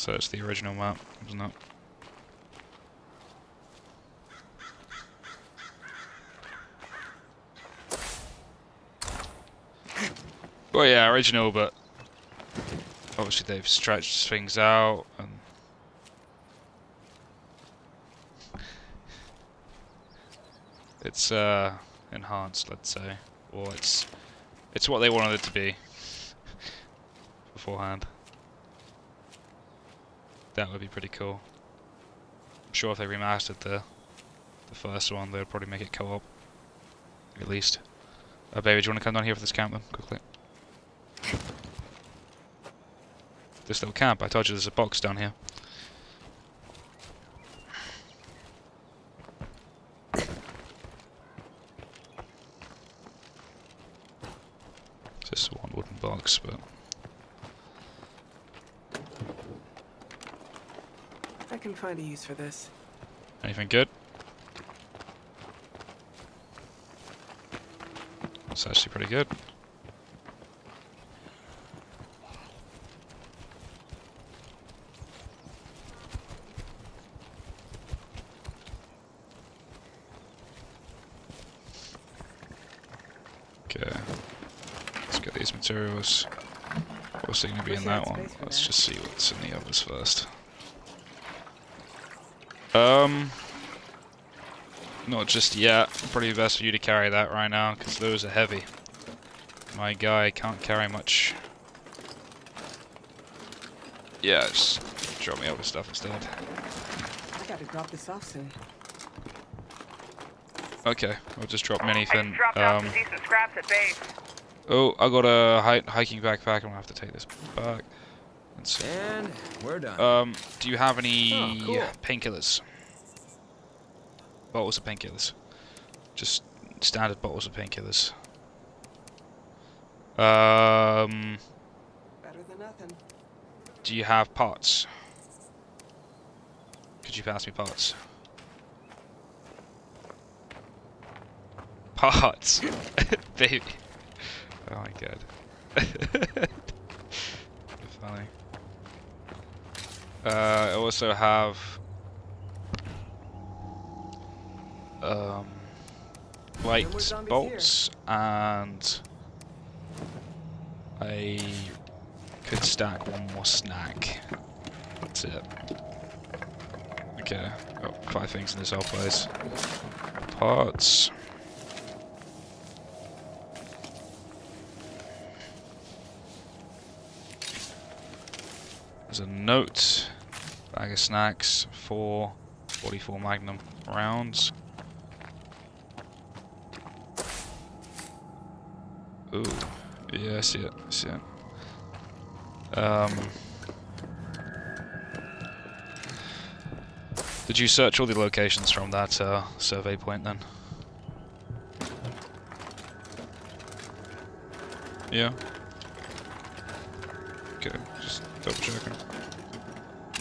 So it's the original map, isn't it? Well, yeah, original, but obviously they've stretched things out and it's uh, enhanced, let's say, or it's it's what they wanted it to be beforehand. That would be pretty cool. I'm sure if they remastered the the first one, they'd probably make it co-op, at least. Uh, baby, do you want to come down here for this camp then, quickly? This little camp, I told you there's a box down here. Just one wooden box, but I can find a use for this. anything good? It's actually pretty good. Okay. Let's get these materials. What's going to be in that one? Let's just see what's in the others first. Um, not just yet. Probably best for you to carry that right now, because those are heavy. My guy can't carry much. Yeah, just drop me other stuff instead. I gotta drop this off soon. Okay, I'll just drop me I anything. just dropped off Um, decent scraps at base. oh, I got a hiking backpack. I'm gonna have to take this back. Let's see. And we're done. Um, do you have any Oh, cool. painkillers? Bottles of painkillers. Just standard bottles of painkillers. Um, Better than nothing. do you have parts? Could you pass me parts? Parts, baby. Oh my god. Uh, I also have um, light bolts and I could stack one more snack. That's it. Okay, got five things in this whole place. Parts. There's a note, bag of snacks, four 44 Magnum rounds. Ooh, yeah, I see it, I see it. Um, did you search all the locations from that uh, survey point then? Yeah. Double checking.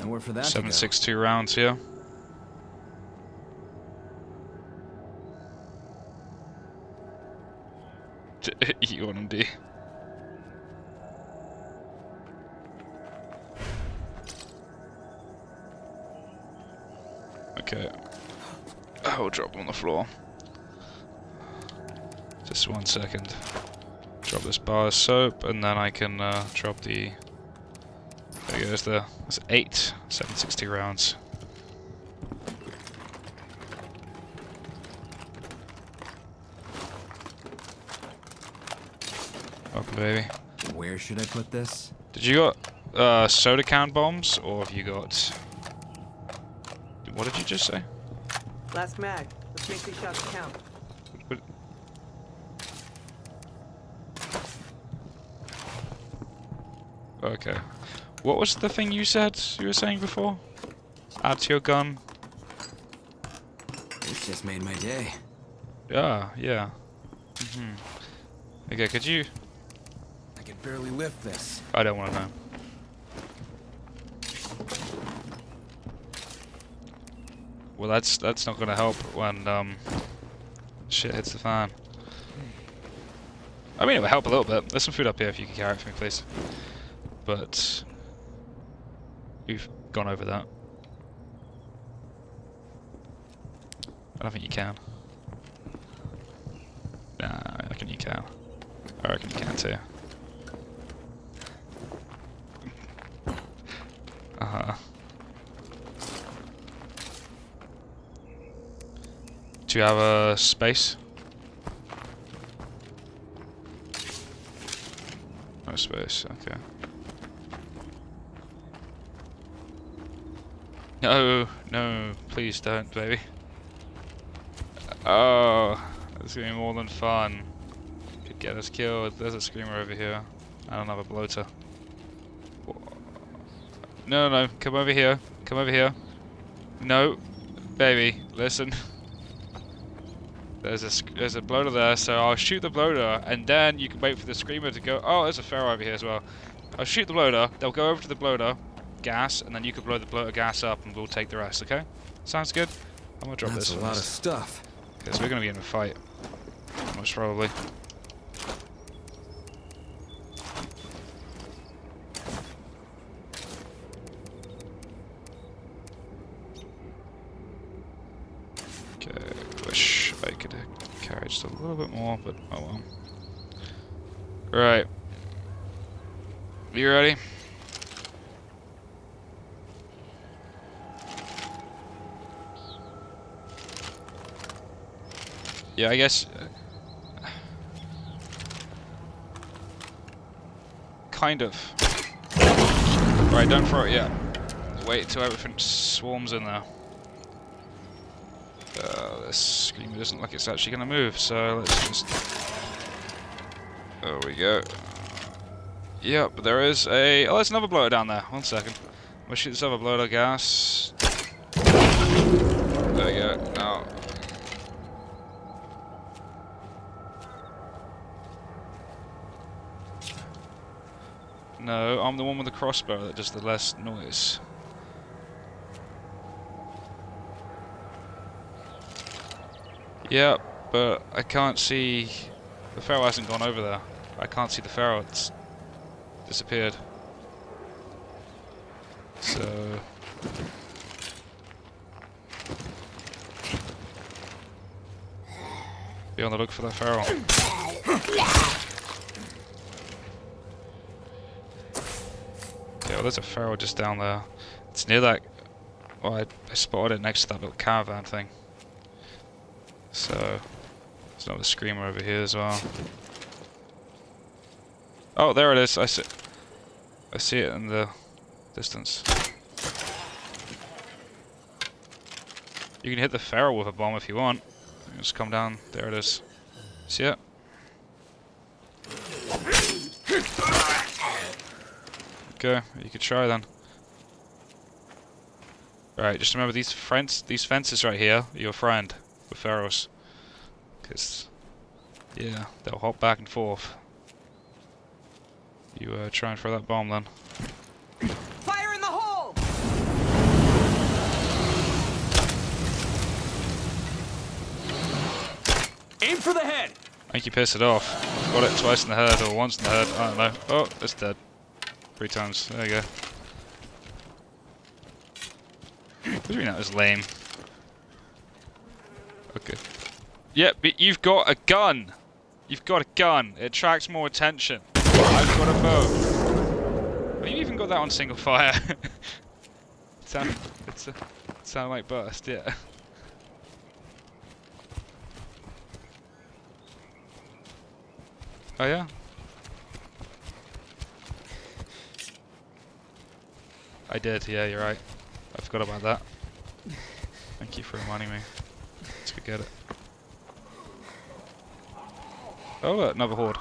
Nowhere for that Seven six two rounds here. you want him, D? Okay. I will drop him on the floor. Just one second. Drop this bar of soap, and then I can uh, drop the goes the that's eight 760 rounds. Welcome, baby. Where should I put this? Did you got uh, soda can bombs, or have you got? What did you just say? Last mag. Let's make these shots count. What- Okay. What was the thing you said you were saying before? Add to your gun. This just made my day. Yeah, yeah. hmm Okay, could you? I can barely lift this. I don't want to know. Well, that's that's not gonna help when um shit hits the fan. I mean, it would help a little bit. There's some food up here if you can carry it for me, please. But we've gone over that. I don't think you can. Nah, I reckon you can. I reckon you can too. Uh huh. Do you have a space? No space, okay. No, no, please don't, baby. Oh, this is gonna be more than fun. Could get us killed. There's a screamer over here. I don't have a bloater. No, no, no, come over here. Come over here. No, baby, listen. There's a there's a bloater there, so I'll shoot the bloater, and then you can wait for the screamer to go. Oh, there's a feral over here as well. I'll shoot the bloater. They'll go over to the bloater, gas, and then you can blow the bloater gas up, and we'll take the rest. Okay? Sounds good. I'm gonna drop That's this a lot of stuff. Because we're gonna be in a fight, most probably. Okay, wish I could carried just a little bit more, but oh well. Right. You ready? Yeah, I guess. Kind of. Right, don't throw it yet. Wait till everything swarms in there. Uh, this screamer doesn't look like it's actually going to move, so let's just... There we go. Yep, there is a... Oh, there's another bloater down there. One second. We'll shoot this other bloater gas. There we go. Now... No, I'm the one with the crossbow that does the less noise. Yeah, but I can't see... The feral hasn't gone over there. I can't see the feral. It's disappeared. So... Be on the look for the feral. Well, there's a feral just down there. It's near that... Well, I, I spotted it next to that little caravan thing. So, there's another screamer over here as well. Oh, there it is. I see. I see it in the distance. You can hit the feral with a bomb if you want. Just come down. There it is. See it? Okay, you could try then. Right, just remember these fence, these fences right here are your friend with ferals. Because, yeah, they'll hop back and forth. You uh, try and throw that bomb then. Fire in the hole! Aim for the head. I think you piss it off. Got it twice in the head or once in the head. I don't know. Oh, it's dead. Three times. There you go. What do you mean that was lame? Okay. Yeah, but you've got a gun. You've got a gun. It attracts more attention. I've got a bow. Oh, you even got that on single fire. sound, it's a, sound like burst, yeah. Oh yeah? I did, yeah, you're right. I forgot about that. Thank you for reminding me. Let's go get it. Oh look, another horde.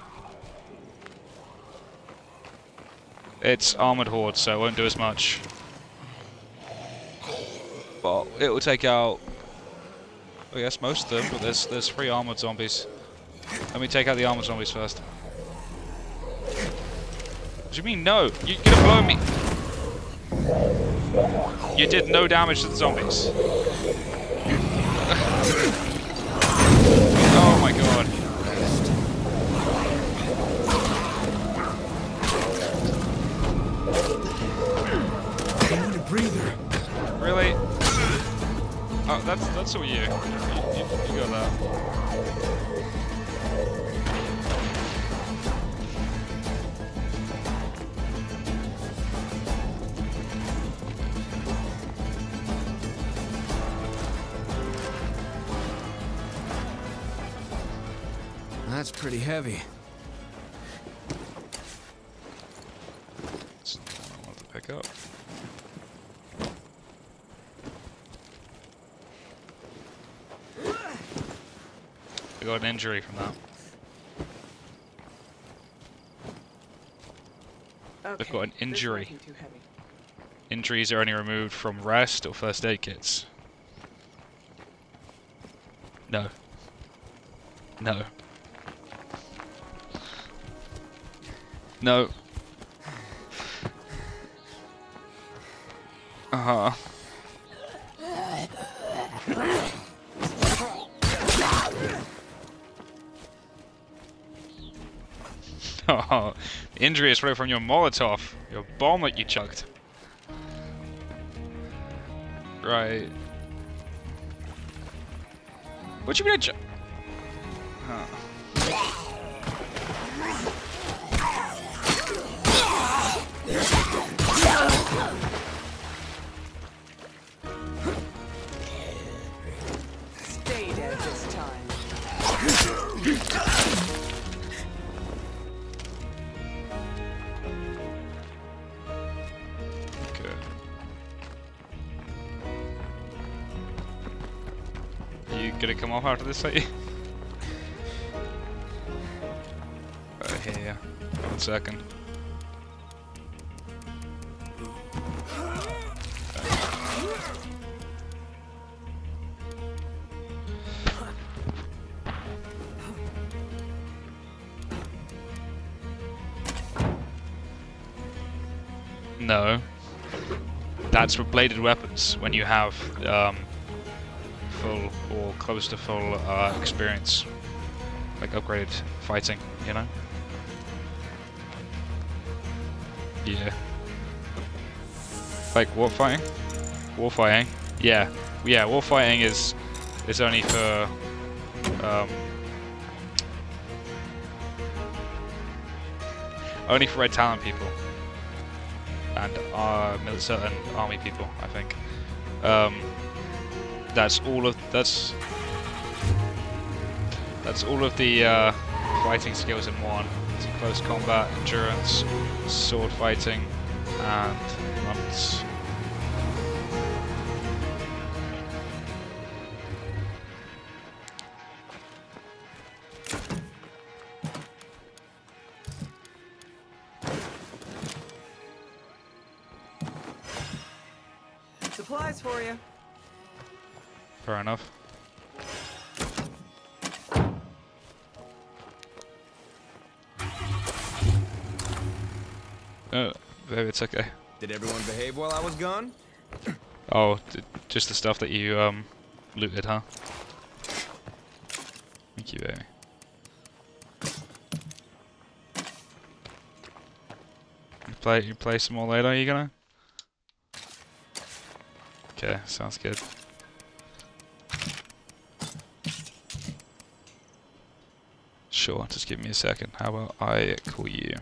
It's armored horde, so it won't do as much. But it will take out I guess most of them, but there's there's three armored zombies. Let me take out the armored zombies first. What do you mean no? You're gonna blow me. You did no damage to the zombies. oh my god. I need a breather. Really? Oh, that's that's all you. You, you, you got that. That's pretty heavy. That's not what I wanted to pick up. I got an injury from that. Okay, got an injury. wasn't too heavy. Injuries are only removed from rest or first aid kits. No. No. No. Uh huh. Oh, injury is right from your Molotov, your bomb that you chucked. Right. What you mean? Okay. You gonna come off after this, you? I hear. One second. That's for bladed weapons when you have um, full or close to full uh, experience, like upgraded fighting, you know? Yeah. Like war fighting? War fighting? Yeah. Yeah, war fighting is is only for um, only for red talent people and uh, certain army people, I think. Um, that's all of that's that's all of the uh, fighting skills in one. It's close combat, endurance, sword fighting, and runs. It's okay. Did everyone behave while I was gone? Oh, just the stuff that you um looted, huh? Thank you, baby. You play you play some more later, are you gonna? Okay, sounds good. Sure, just give me a second. How about I call you?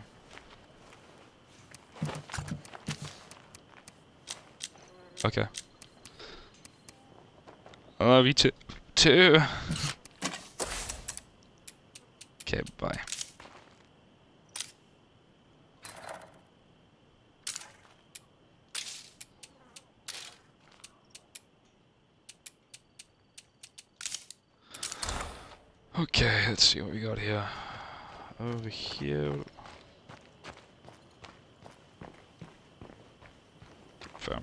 Okay. I love you too. Too. Okay, bye. Okay, let's see what we got here. Over here.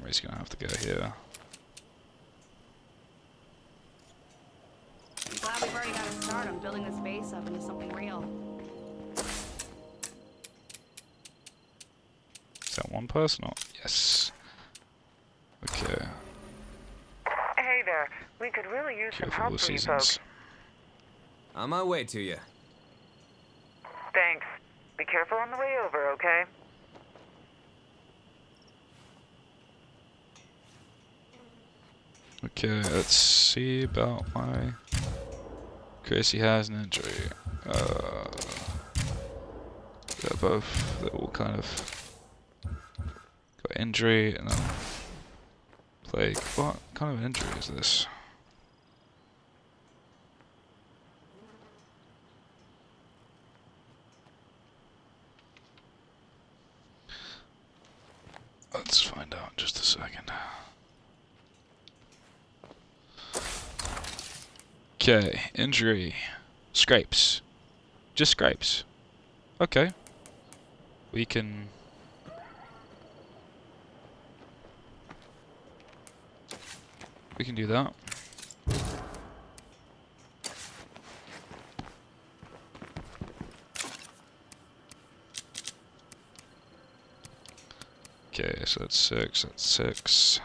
Infirmary's gonna have to go here. I'm glad we've already got a start on building this base up into something real. Is that one person or? Yes. Okay. Hey there. We could really use some help with from you folks. On my way to you. Thanks. Be careful on the way over, okay? Okay, let's see about my. Gracie has an injury. Uh, they're both. They're all kind of got injury and then plague. What kind of injury is this? Let's find out in just a second. Okay, injury. Scrapes. Just scrapes. Okay. We can... We can do that. Okay, so that's six, that's six.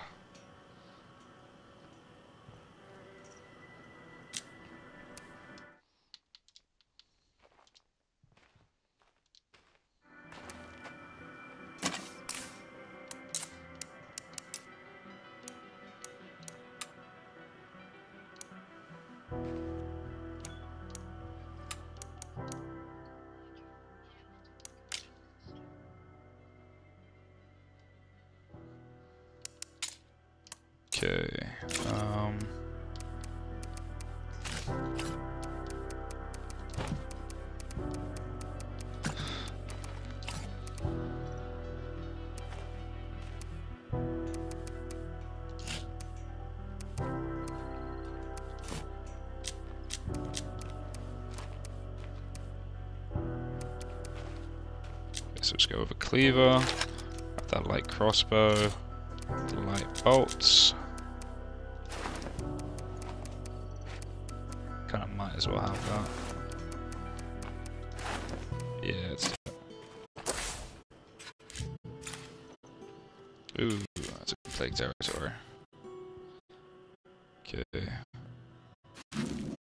So let's go with a cleaver, that light crossbow, the light bolts. Kind of might as well have that. Yeah, it's. Ooh, that's a plague territory. Okay.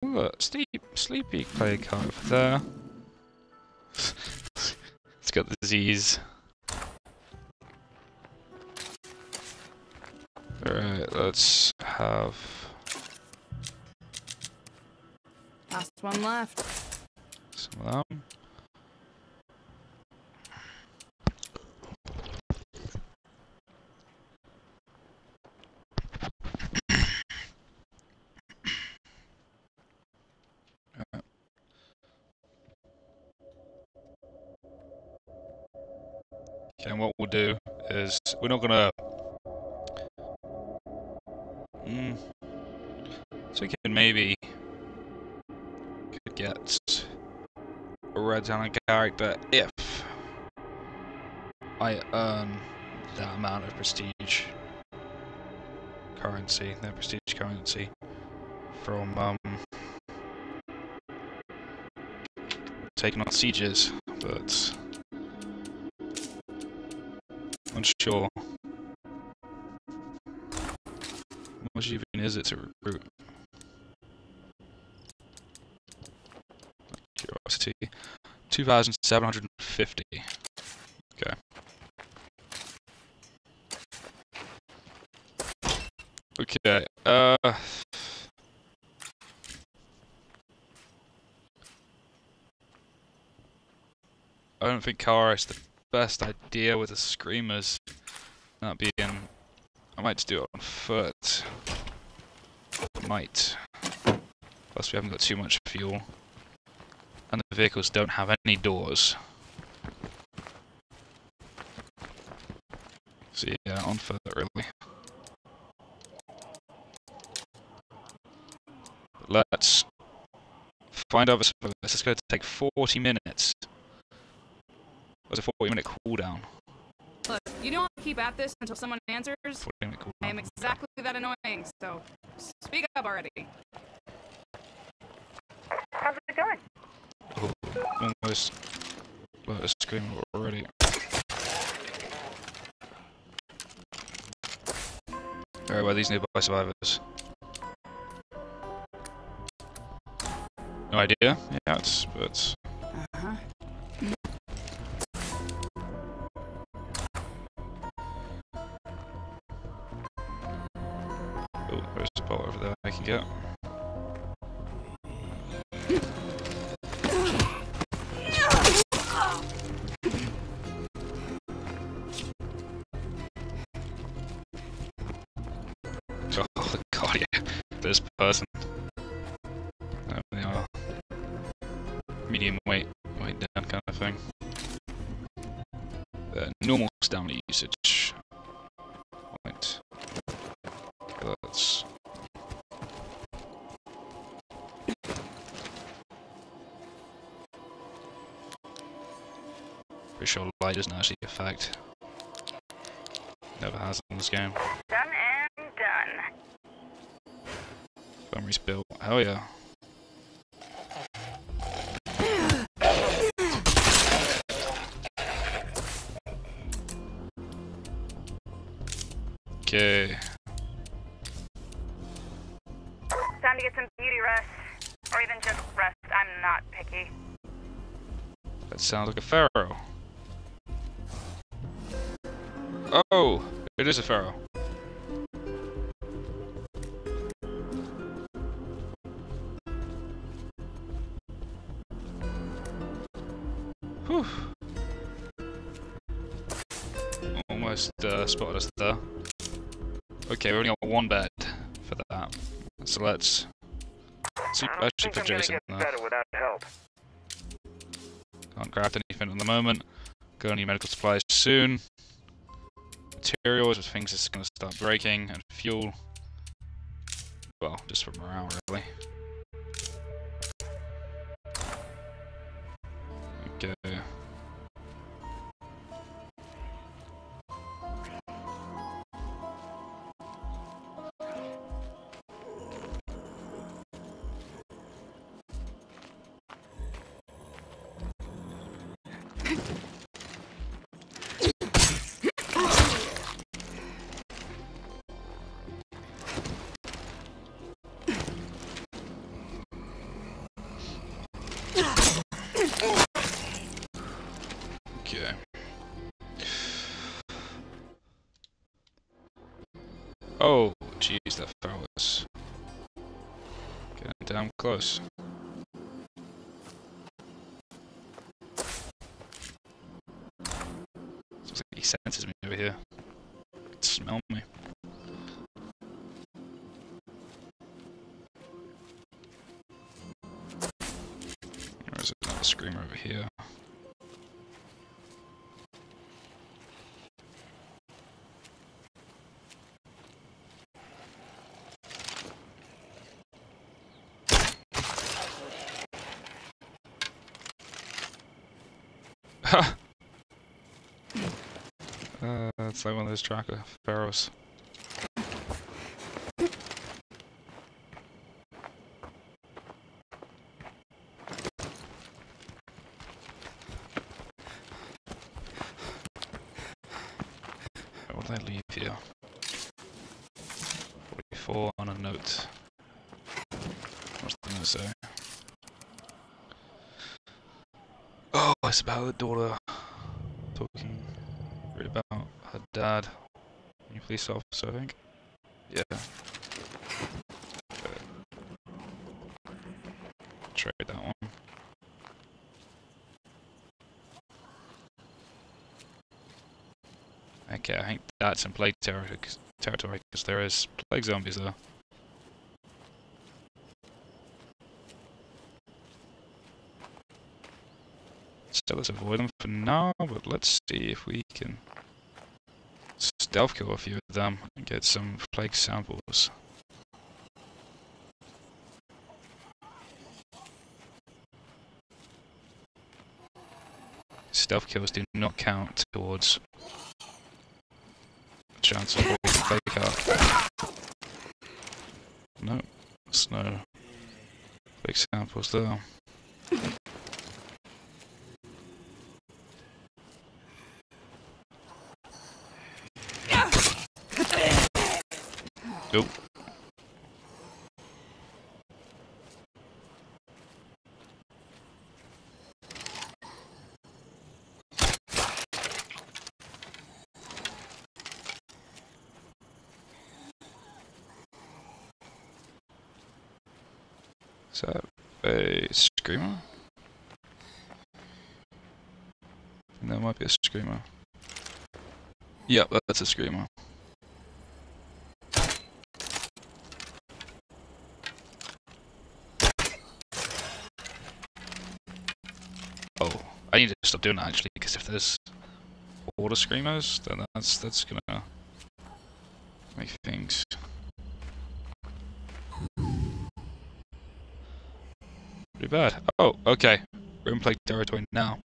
Look, sleep, sleepy plague over there. It's got the disease. Alright, let's have Last one left. some of them. And what we'll do is we're not gonna. Mm, so we can maybe could get a red talent character if I earn that amount of prestige currency, that prestige currency from um, taking on sieges, but unsure. How much even is it to recruit? Curiosity. 2,750. Okay. Okay, uh... I don't think Kara is the best idea with the screamers. Not being... I might just do it on foot. Might. Plus we haven't got too much fuel. And the vehicles don't have any doors. So yeah, on foot really. Let's find other service. It's going to take 40 minutes. What's a 40 minute cooldown? Look, you don't keep at this until someone answers. I am exactly that annoying, so speak up already. How's it going? Oh, almost. Let us scream already. Alright, where are these nearby survivors? No idea? Yeah, it's, it's go. Oh god, yeah. This person. There they are. Medium weight, weight down kind of thing. Uh, normal stamina usage. Right. Okay, Pretty sure light doesn't actually affect. Never has in this game. Done and done. Memories built. Hell yeah. Okay. Time to get some beauty rest. Or even just rest. I'm not picky. That sounds like a feral. Oh, it is a feral. Whew. Almost uh, spotted us there. Okay, we only got one bed for that. So let's. See, I should put Jason in there. Can't craft anything at the moment. Gonna need medical supplies soon. Materials, with things that's gonna start breaking, and fuel. Well, just for morale, really. Okay. Oh, jeez, that fell was getting damn close. uh, it's like one of those tracker ferals. What did I leave here? 44 on a note. What's the note say? It's about the daughter talking about her dad. New police officer, I think. Yeah. Trade that one. Okay, I think that's in plague territory because there is plague zombies there. So let's avoid them for now, but let's see if we can stealth kill a few of them and get some plague samples. Stealth kills do not count towards chance of we can fake. No, there's no fake samples there. Nope. Is that a screamer? That might be a screamer. Yep, that's a screamer. Oh, I need to stop doing that actually, because if there's water screamers, then that's that's gonna make things pretty bad. Oh, okay. We're in plague territory now.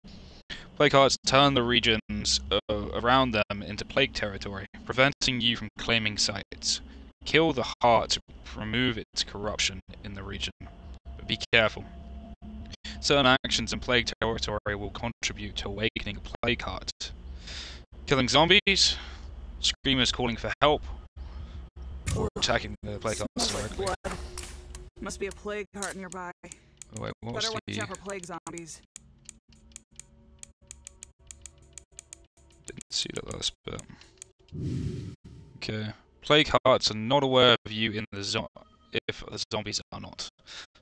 Plague hearts turn the regions uh, around them into plague territory, preventing you from claiming sites. Kill the heart to remove its corruption in the region. But be careful. Certain actions in plague territory will contribute to awakening a plague heart. Killing zombies, screamers calling for help, or attacking the plague hearts Smells like Must be a plague heart nearby. Oh, wait, what Better watch the... out for plague zombies. Didn't see that last bit. Okay. Plague hearts are not aware of you in the if the zombies are not.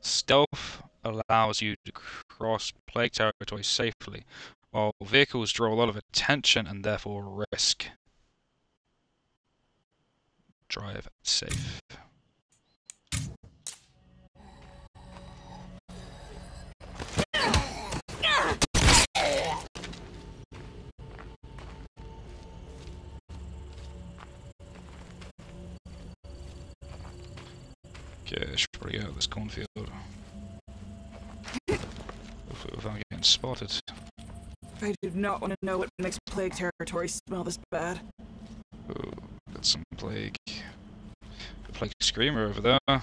Stealth allows you to cross plague territory safely, while vehicles draw a lot of attention and therefore risk. Drive safe. Okay, I should probably get out of this cornfield. Getting spotted. I do not want to know what makes plague territory smell this bad. Oh, got some plague. A plague screamer over there.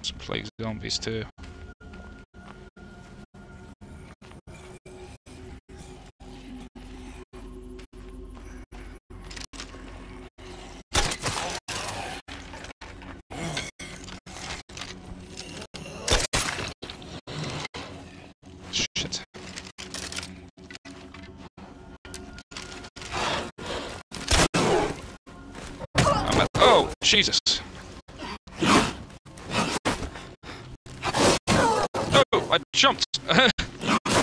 Some plague zombies too. Jesus. Oh, I jumped.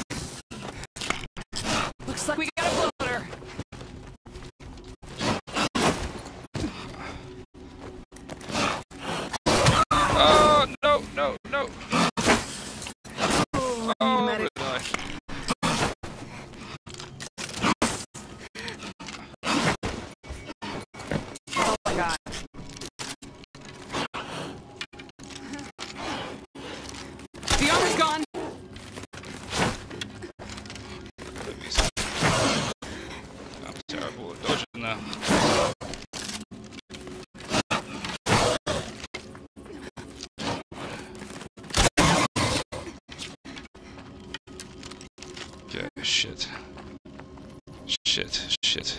Shit, shit.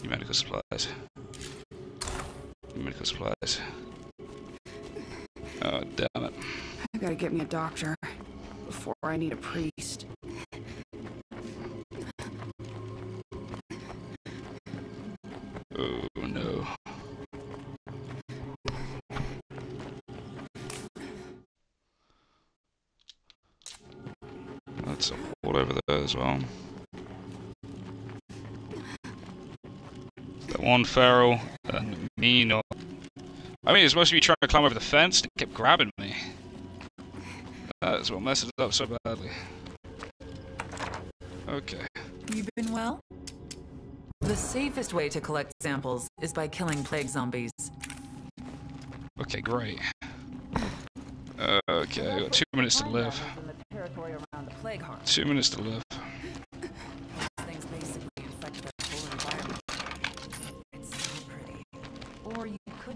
Need medical supplies. Need medical supplies. Oh, damn it. I gotta get me a doctor before I need a priest. Oh no. That's a hole over there as well. One feral and me not. I mean, it's supposed to be trying to climb over the fence and it kept grabbing me. That's what messes it up so badly. Okay. You been well? The safest way to collect samples is by killing plague zombies. Okay, great. Uh, okay, I got two minutes to live. In the territory around the plague heart. Two minutes to live.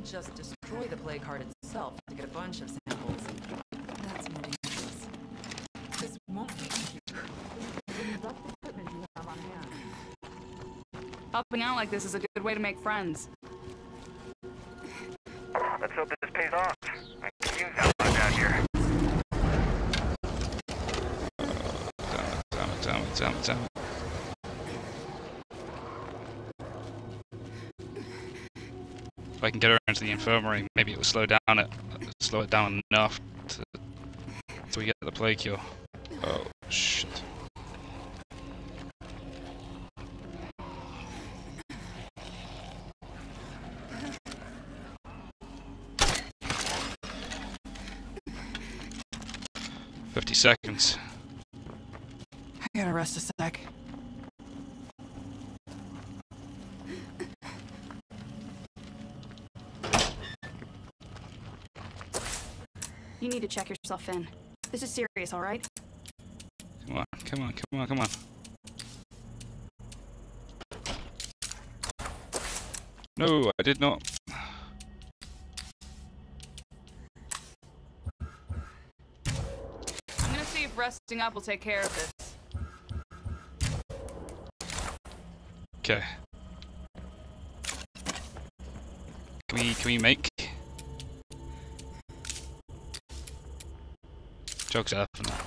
You could just destroy the plague heart itself to get a bunch of samples. That's more dangerous. This won't be Helping out like this is a good way to make friends. Let's hope this pays off. I can use that one down here. Damn it, damn it, damn it, damn it. If I can get her into the infirmary, maybe it will slow down it, slow it down enough to, to we get the plague cure. Oh shit. Fifty seconds. I gotta rest a sec. You need to check yourself in. This is serious, alright? Come on, come on, come on, come on. No, I did not. I'm gonna see if resting up will take care of this. Okay. Can we can we make jokes up and that?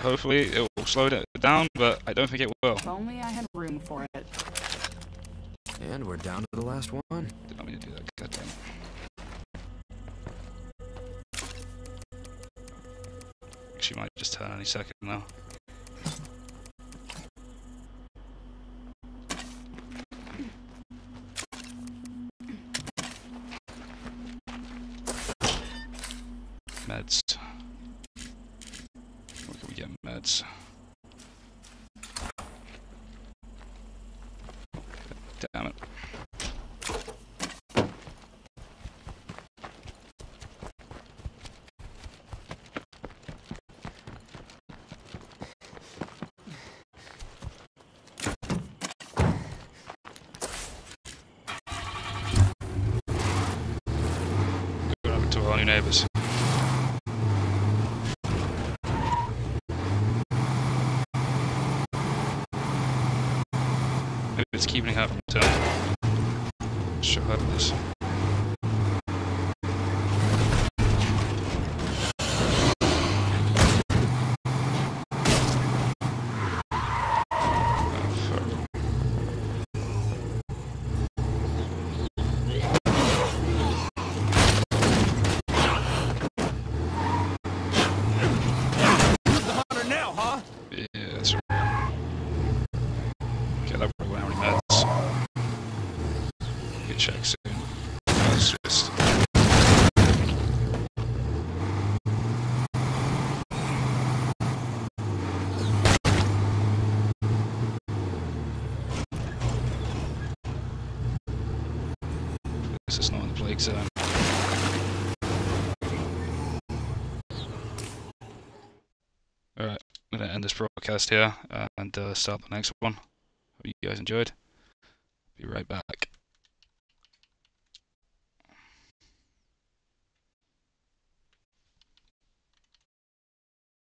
Hopefully it will slow it down, but I don't think it will. If only I had room for it. And we're down to the last one. Did not mean to do that, goddamn. She might just turn any second now. Neighbours. Maybe it's keeping her from turning. Show her this. Oh, fuck. The hunter now, huh? Yeah, that's right. Okay, that probably went out of meds. Good check soon. That's just. This is not in the plague zone. Alright, I'm going to end this broadcast here and uh, start the next one. Hope you guys enjoyed. Be right back.